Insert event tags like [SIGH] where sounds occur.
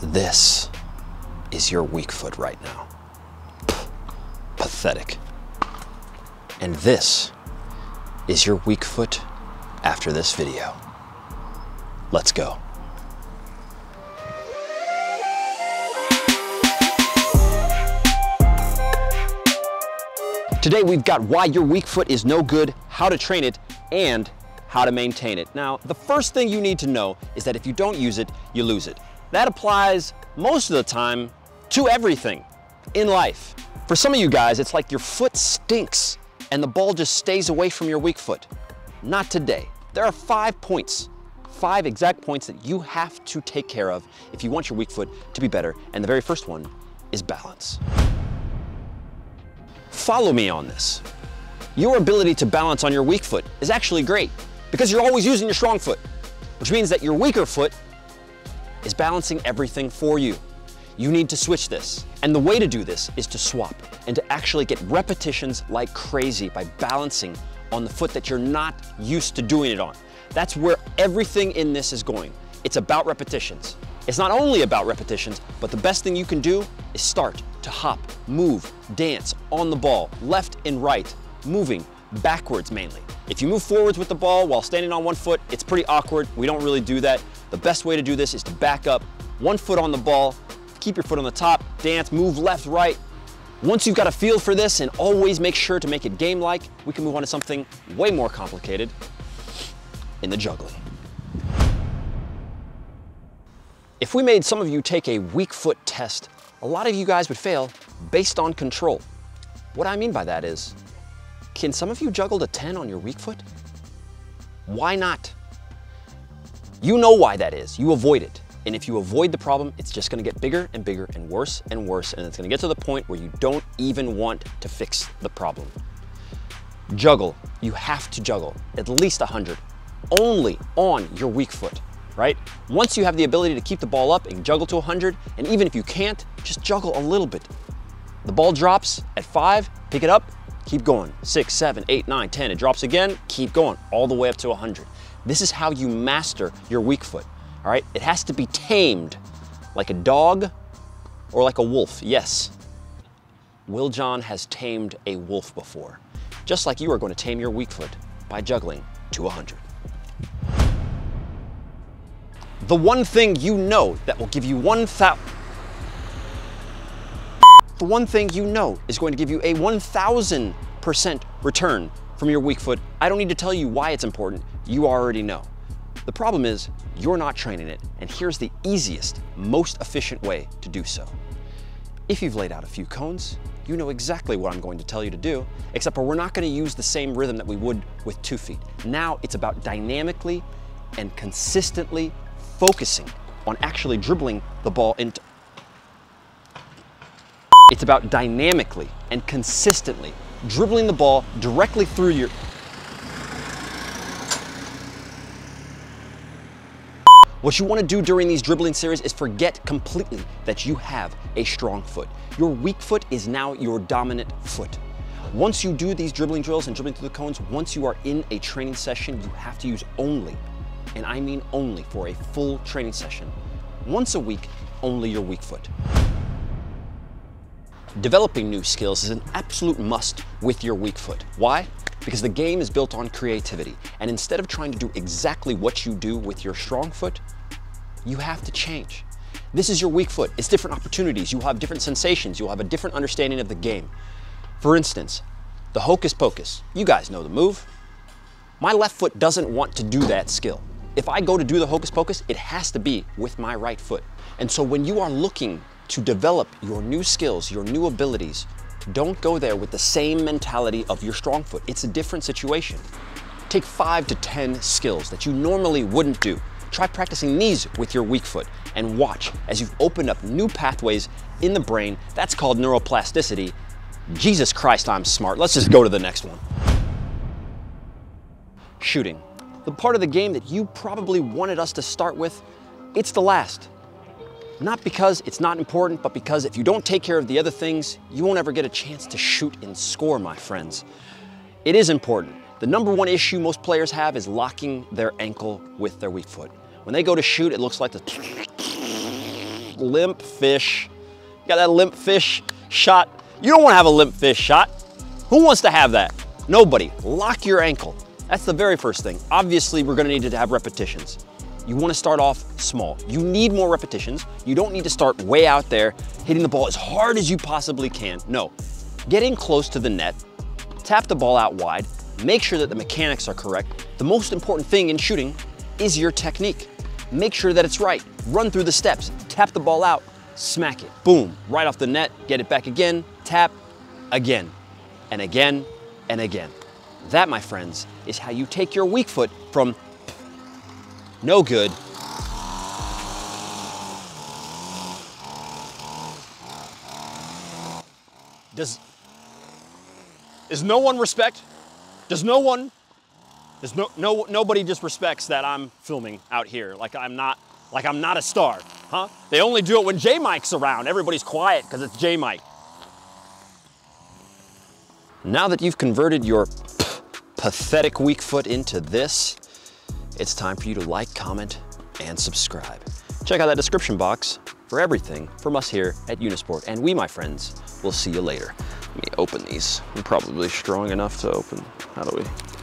This is your weak foot right now. Pathetic. And this is your weak foot after this video. Let's go. Today we've got why your weak foot is no good, how to train it, and how to maintain it. Now, the first thing you need to know is that if you don't use it, you lose it. That applies most of the time to everything in life. For some of you guys, it's like your foot stinks and the ball just stays away from your weak foot. Not today. There are five points, five exact points that you have to take care of if you want your weak foot to be better. And the very first one is balance. Follow me on this. Your ability to balance on your weak foot is actually great because you're always using your strong foot, which means that your weaker foot is balancing everything for you. You need to switch this. And the way to do this is to swap and to actually get repetitions like crazy by balancing on the foot that you're not used to doing it on. That's where everything in this is going. It's about repetitions. It's not only about repetitions, but the best thing you can do is start to hop, move, dance on the ball, left and right, moving backwards mainly. If you move forwards with the ball while standing on one foot, it's pretty awkward. We don't really do that. The best way to do this is to back up, one foot on the ball, keep your foot on the top, dance, move left, right. Once you've got a feel for this and always make sure to make it game-like, we can move on to something way more complicated in the juggling. If we made some of you take a weak foot test, a lot of you guys would fail based on control. What I mean by that is, can some of you juggle to 10 on your weak foot? Why not? You know why that is. You avoid it. And if you avoid the problem, it's just gonna get bigger and bigger and worse and worse. And it's gonna get to the point where you don't even want to fix the problem. Juggle. You have to juggle at least 100 only on your weak foot, right? Once you have the ability to keep the ball up and juggle to 100, and even if you can't, just juggle a little bit. The ball drops at five, pick it up, keep going. Six, seven, eight, nine, 10, it drops again, keep going, all the way up to 100. This is how you master your weak foot, all right? It has to be tamed like a dog or like a wolf, yes. Will John has tamed a wolf before, just like you are going to tame your weak foot by juggling to 100. The one thing you know that will give you 1,000 the one thing you know is going to give you a 1000% return from your weak foot. I don't need to tell you why it's important. You already know. The problem is you're not training it, and here's the easiest, most efficient way to do so. If you've laid out a few cones, you know exactly what I'm going to tell you to do, except for we're not going to use the same rhythm that we would with two feet. Now it's about dynamically and consistently focusing on actually dribbling the ball into it's about dynamically and consistently dribbling the ball directly through your What you want to do during these dribbling series is forget completely that you have a strong foot. Your weak foot is now your dominant foot. Once you do these dribbling drills and dribbling through the cones, once you are in a training session, you have to use only, and I mean only for a full training session, once a week, only your weak foot. Developing new skills is an absolute must with your weak foot. Why? Because the game is built on creativity. And instead of trying to do exactly what you do with your strong foot, you have to change. This is your weak foot. It's different opportunities. You'll have different sensations. You'll have a different understanding of the game. For instance, the hocus pocus. You guys know the move. My left foot doesn't want to do that skill. If I go to do the hocus pocus, it has to be with my right foot. And so when you are looking to develop your new skills, your new abilities, don't go there with the same mentality of your strong foot. It's a different situation. Take five to 10 skills that you normally wouldn't do. Try practicing these with your weak foot and watch as you've opened up new pathways in the brain. That's called neuroplasticity. Jesus Christ, I'm smart. Let's just go to the next one. Shooting. The part of the game that you probably wanted us to start with, it's the last. Not because it's not important, but because if you don't take care of the other things, you won't ever get a chance to shoot and score, my friends. It is important. The number one issue most players have is locking their ankle with their weak foot. When they go to shoot, it looks like the [LAUGHS] limp fish. You got that limp fish shot. You don't wanna have a limp fish shot. Who wants to have that? Nobody. Lock your ankle. That's the very first thing. Obviously, we're gonna need to have repetitions. You wanna start off small. You need more repetitions. You don't need to start way out there, hitting the ball as hard as you possibly can. No, get in close to the net, tap the ball out wide, make sure that the mechanics are correct. The most important thing in shooting is your technique. Make sure that it's right. Run through the steps, tap the ball out, smack it. Boom, right off the net, get it back again, tap, again, and again, and again. That, my friends, is how you take your weak foot from no good Does is no one respect? Does no one does no no nobody just respects that I'm filming out here like I'm not like I'm not a star, huh? They only do it when J Mike's around. Everybody's quiet because it's J Mike. Now that you've converted your pathetic weak foot into this, it's time for you to like, comment, and subscribe. Check out that description box for everything from us here at Unisport. And we, my friends, will see you later. Let me open these. I'm probably strong enough to open. How do we?